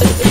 the